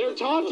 They're taunting